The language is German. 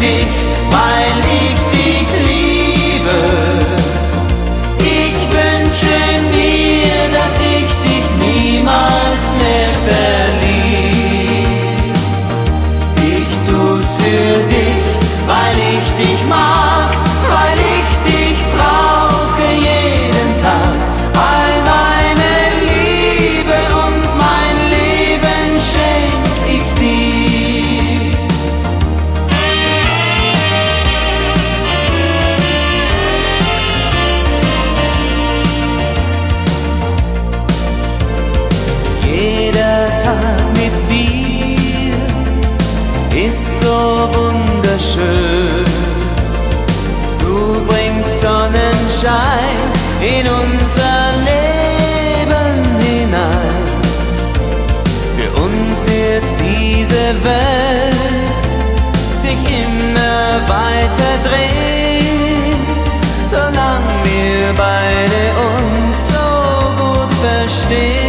dich, weil ich dich liebe. Ich wünsche mir, dass ich dich niemals mehr verliere. Ich tu's für dich, weil ich dich mag. Ist so wunderschön. Du bringst Sonnenschein in unser Leben hinein. Für uns wird diese Welt sich immer weiter drehen, solange wir beide uns so gut verstehen.